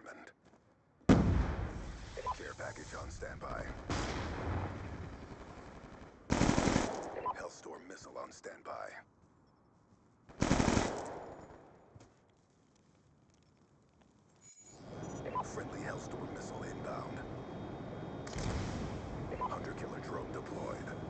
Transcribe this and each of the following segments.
deployment. Care package on standby. Hellstorm missile on standby. Friendly Hellstorm missile inbound. Hunter killer drone deployed.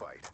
fight.